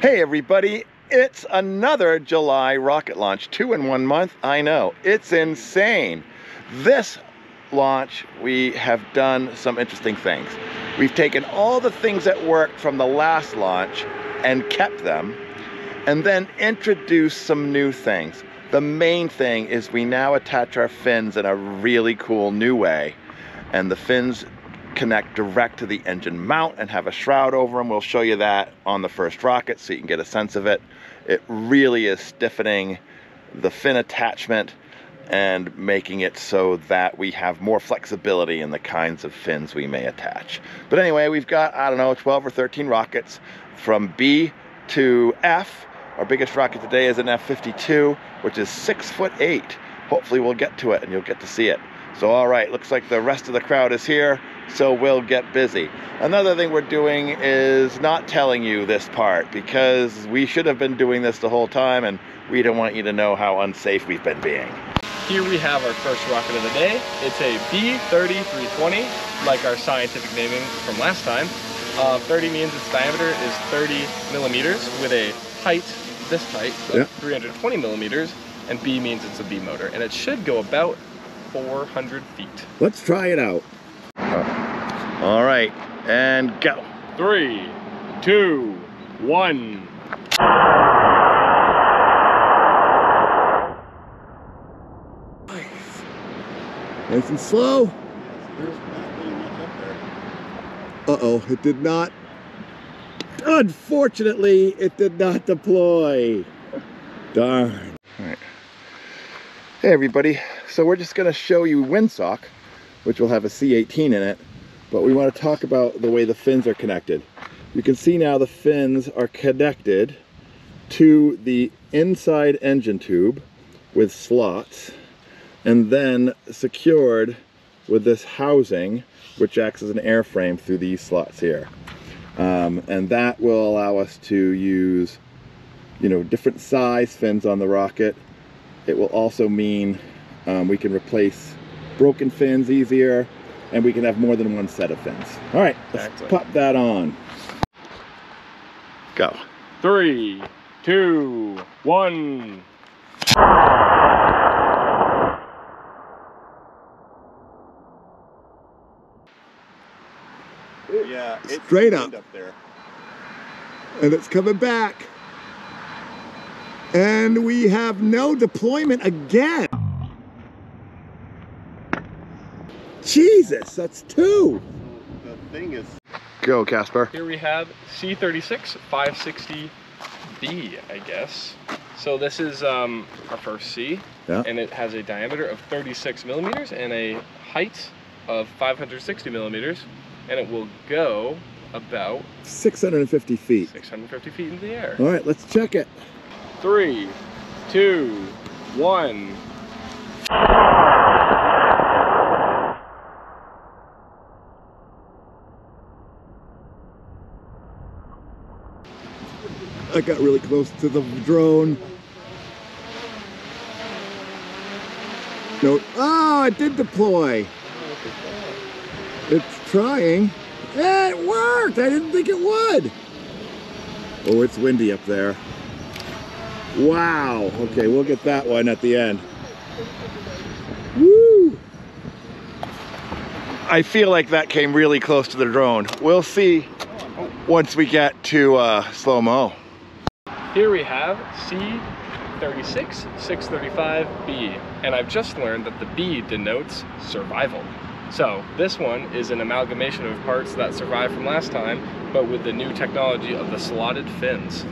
Hey everybody, it's another July rocket launch. Two in one month, I know. It's insane. This launch, we have done some interesting things. We've taken all the things that worked from the last launch and kept them, and then introduced some new things. The main thing is we now attach our fins in a really cool new way, and the fins connect direct to the engine mount and have a shroud over them. We'll show you that on the first rocket so you can get a sense of it. It really is stiffening the fin attachment and making it so that we have more flexibility in the kinds of fins we may attach. But anyway, we've got, I don't know, 12 or 13 rockets from B to F. Our biggest rocket today is an F-52, which is six foot eight. Hopefully we'll get to it and you'll get to see it. So all right, looks like the rest of the crowd is here so we'll get busy. Another thing we're doing is not telling you this part because we should have been doing this the whole time and we don't want you to know how unsafe we've been being. Here we have our first rocket of the day. It's a B-30-320, like our scientific naming from last time. Uh, 30 means its diameter is 30 millimeters with a height, this height, of yeah. 320 millimeters, and B means it's a B motor. And it should go about 400 feet. Let's try it out. Uh, all right, and go. Three, two, one. Nice and slow. Uh-oh, it did not. Unfortunately, it did not deploy. Darn. All right. Hey everybody, so we're just gonna show you windsock, which will have a C-18 in it but we want to talk about the way the fins are connected. You can see now the fins are connected to the inside engine tube with slots and then secured with this housing which acts as an airframe through these slots here. Um, and that will allow us to use you know different size fins on the rocket. It will also mean um, we can replace broken fins easier and we can have more than one set of fins. All right, let's exactly. pop that on. Go. Three, two, one. Yeah, straight up. up there. And it's coming back. And we have no deployment again. Jesus, that's two. The thing is. Go, Kasper. Here we have C36 560B, I guess. So this is um, our first C, yeah. and it has a diameter of 36 millimeters and a height of 560 millimeters, and it will go about 650 feet. 650 feet into the air. All right, let's check it. Three, two, one. I got really close to the drone. No, oh, it did deploy. It's trying. it worked. I didn't think it would. Oh, it's windy up there. Wow. Okay, we'll get that one at the end. Woo! I feel like that came really close to the drone. We'll see once we get to uh, slow-mo. Here we have C36 635B, and I've just learned that the B denotes survival. So this one is an amalgamation of parts that survived from last time, but with the new technology of the slotted fins.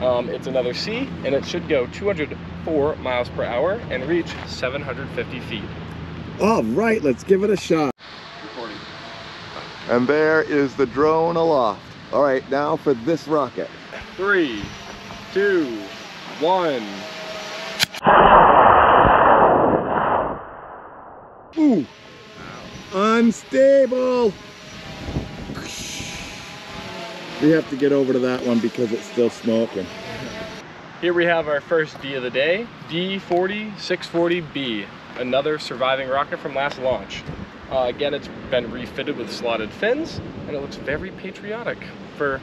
Um, it's another C, and it should go 204 miles per hour and reach 750 feet. All right, let's give it a shot. Recording. And there is the drone aloft. All right, now for this rocket. Three, two, one. Ooh. Unstable. We have to get over to that one because it's still smoking. Here we have our first D of the day, D40-640B, another surviving rocket from last launch. Uh, again, it's been refitted with slotted fins, and it looks very patriotic for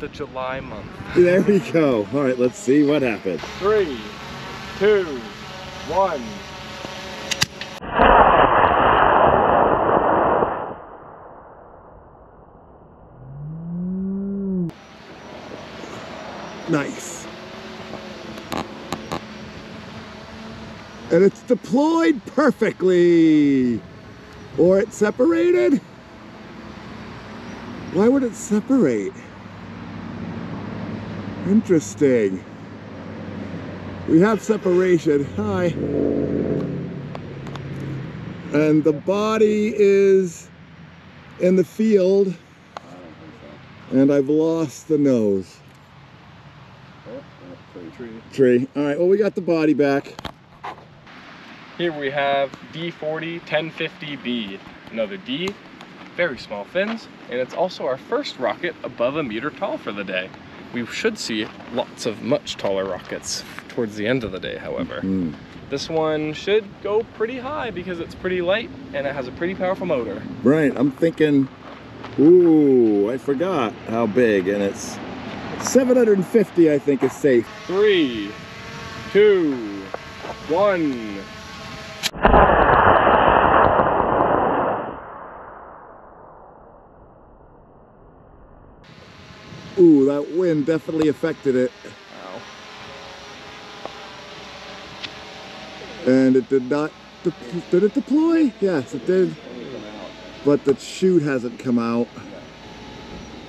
the July month. There we go. All right, let's see what happens. Three, two, one. Nice. And it's deployed perfectly. Or it separated? Why would it separate? Interesting. We have separation. Hi. And the body is in the field. And I've lost the nose. Tree. All right, well, we got the body back. Here we have D40 1050B. Another D, very small fins, and it's also our first rocket above a meter tall for the day. We should see lots of much taller rockets towards the end of the day, however. Mm. This one should go pretty high because it's pretty light and it has a pretty powerful motor. Right, I'm thinking, ooh, I forgot how big, and it's 750, I think, is safe. Three, two, one. Ooh, that wind definitely affected it. Wow. And it did not, did it deploy? Yes, it did. But the chute hasn't come out,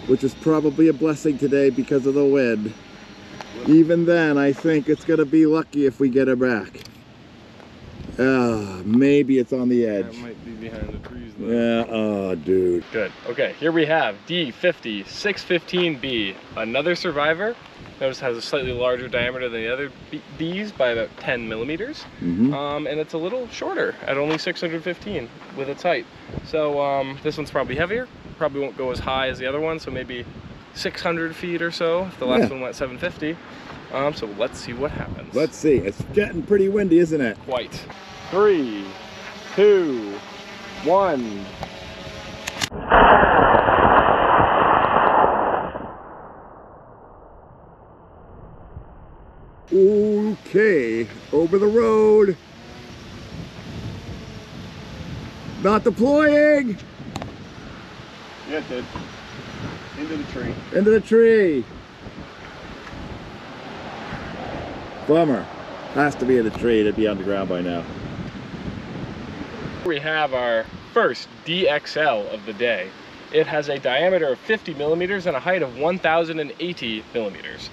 which is probably a blessing today because of the wind. Even then, I think it's gonna be lucky if we get it back. Ah, maybe it's on the edge. Might be behind the trees though. Yeah, oh, dude. Good. Okay, here we have D50 615B, another survivor. Notice has a slightly larger diameter than the other B- Bs by about 10 millimeters, hmm um, and it's a little shorter at only 615 with its height. So um, this one's probably heavier. Probably won't go as high as the other one, so maybe 600 feet or so. If the last Yeah. one went 750. Um, so let's see what happens. Let's see. It's getting pretty windy, isn't it? Quite. Three, two, one. Okay, over the road. Not deploying. Yeah, it did. Into the tree. Into the tree. Bummer. Has to be in the tree to be on the ground by now. We have our first DXL of the day. It has a diameter of 50 millimeters and a height of 1,080 millimeters.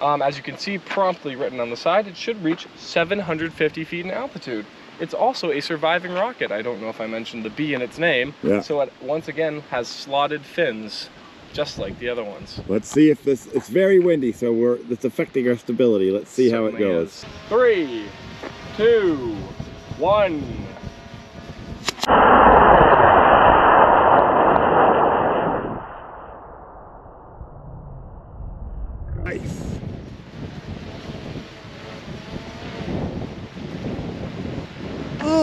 Um, as you can see promptly written on the side, it should reach 750 feet in altitude. It's also a surviving rocket. I don't know if I mentioned the B in its name. Yeah. So it once again has slotted fins, just like the other ones. Let's see if this. It's very windy, so we're. It's affecting our stability. Let's see how it goes. is. Three, two, one. Nice.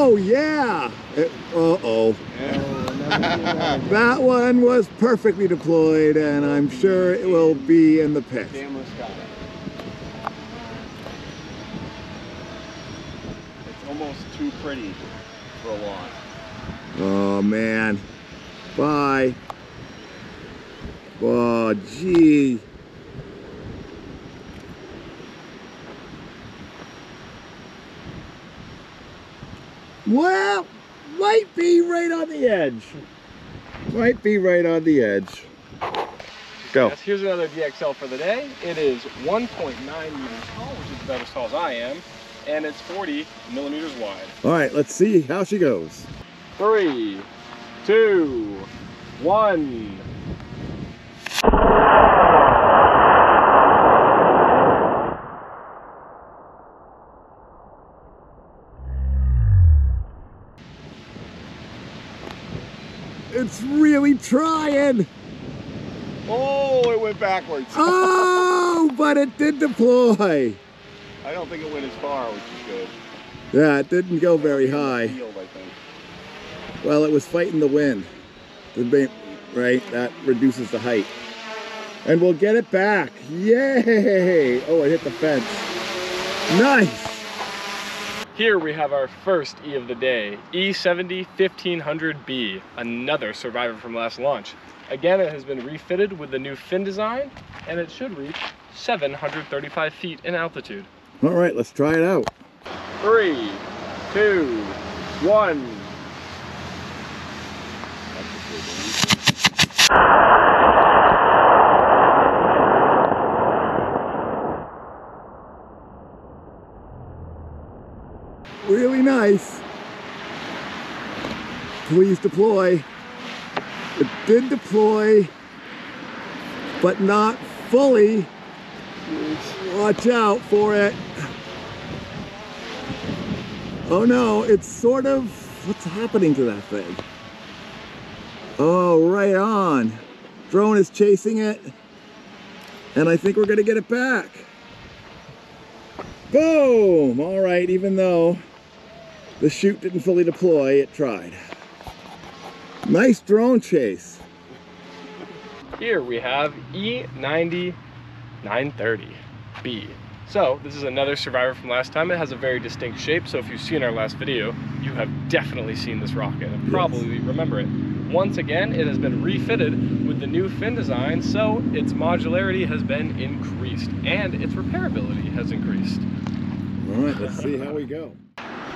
Oh yeah. Uh oh. That one was perfectly deployed, and I'm sure it will be in the pit. Camera's got it. It's almost too pretty for a launch. Oh man. Bye. Oh gee. Well, might be right on the edge. Might be right on the edge. Go. Yes, here's another DXL for the day. It is 1.9 meters tall, which is about as tall as I am, and it's 40 millimeters wide. All right, let's see how she goes. Three, two, one. It's really trying. Oh, it went backwards. Oh, but it did deploy. I don't think it went as far, which is good. Yeah, it didn't go very high. Field, Well, it was fighting the wind. The right? That reduces the height. And we'll get it back. Yay! Oh, it hit the fence. Nice! Here we have our first E of the day, E E70 1500B, another survivor from last launch. Again, it has been refitted with the new fin design, and it should reach 735 feet in altitude. All right, let's try it out. Three, two, one. Really nice. Please deploy. It did deploy, but not fully. Watch out for it. Oh no, it's sort of, what's happening to that thing? Oh, right on. Drone is chasing it. And I think we're gonna get it back. Boom! All right, even though the chute didn't fully deploy, it tried. Nice drone chase. Here we have E E90 930B. So this is another survivor from last time. It has a very distinct shape, so if you've seen our last video, you have definitely seen this rocket and probably remember it. Once again, it has been refitted with the new fin design, so its modularity has been increased and its repairability has increased. All right, let's see how we go.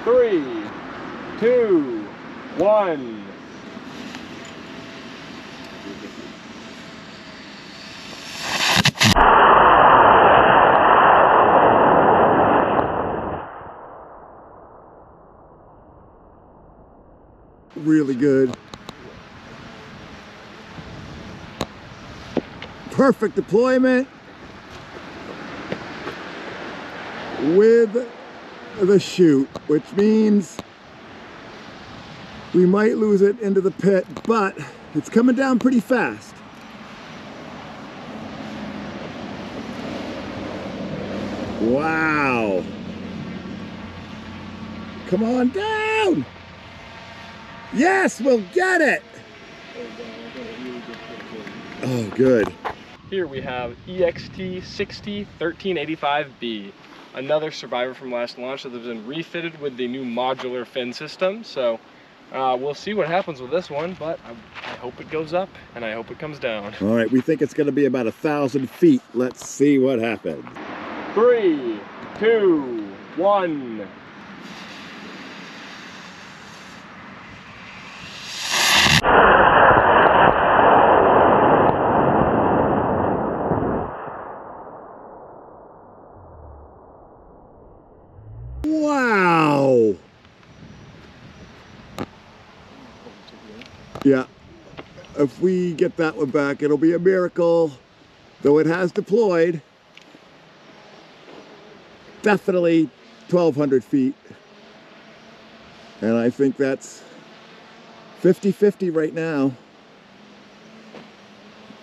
Three, two, one. Really good. Perfect deployment with the chute, which means we might lose it into the pit, but it's coming down pretty fast. Wow. Come on down. Yes, we'll get it. Oh, good. Here we have E EXT 60 1385B, another survivor from last launch that has been refitted with the new modular fin system. So uh, we'll see what happens with this one, but I, I hope it goes up and I hope it comes down. All right, we think it's going to be about a thousand feet. Let's see what happens. Three, two, one. Wow. Yeah. If we get that one back, it'll be a miracle. Though it has deployed. Definitely 1,200 feet. And I think that's 50-50 right now.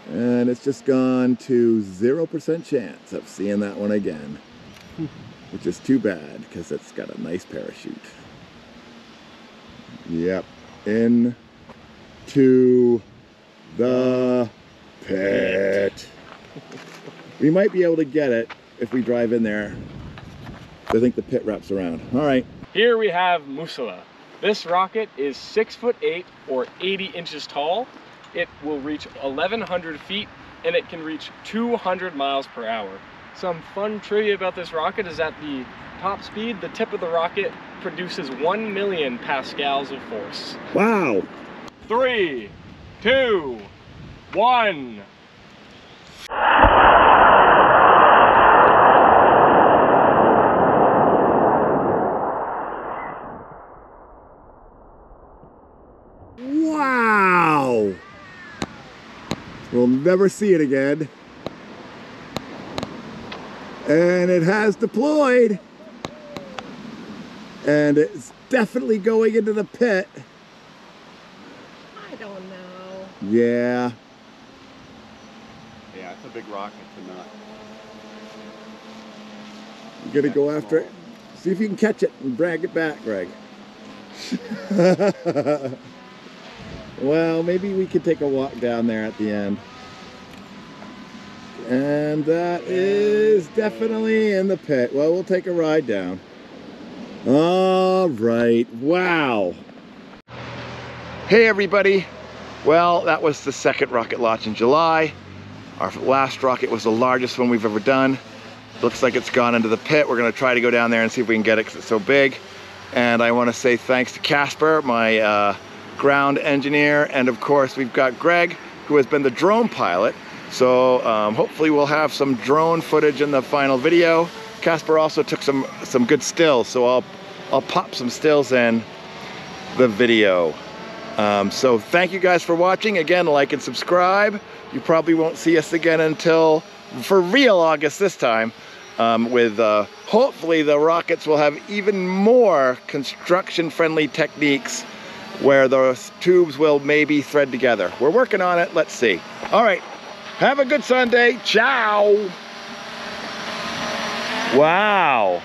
And it's just gone to 0% chance of seeing that one again. Which is too bad because it's got a nice parachute. Yep. In to the pit. We might be able to get it if we drive in there. I think the pit wraps around. All right. Here we have Musala. This rocket is six foot eight or 80 inches tall. It will reach 1,100 feet and it can reach 200 miles per hour. Some fun trivia about this rocket is at the top speed, the tip of the rocket produces 1 million pascals of force. Wow. Three, two, one. Wow. We'll never see it again. And it has deployed. And it's definitely going into the pit. I don't know. Yeah. Yeah, it's a big rocket to not. You gotta go after it. See if you can catch it and drag it back, Greg. well, maybe we could take a walk down there at the end. And that is definitely in the pit. Well, we'll take a ride down. All right. Wow. Hey, everybody. Well, that was the second rocket launch in July. Our last rocket was the largest one we've ever done. Looks like it's gone into the pit. We're gonna try to go down there and see if we can get it because it's so big. And I wanna say thanks to Kasper, my uh, ground engineer. And of course, we've got Greg, who has been the drone pilot. So um, hopefully we'll have some drone footage in the final video. Kasper also took some, some good stills, so I'll, I'll pop some stills in the video. Um, so thank you guys for watching. Again, like and subscribe. You probably won't see us again until, for real, August this time. Um, with uh, hopefully the rockets will have even more construction-friendly techniques where the tubes will maybe thread together. We're working on it. Let's see. All right. Have a good Sunday. Ciao. Wow.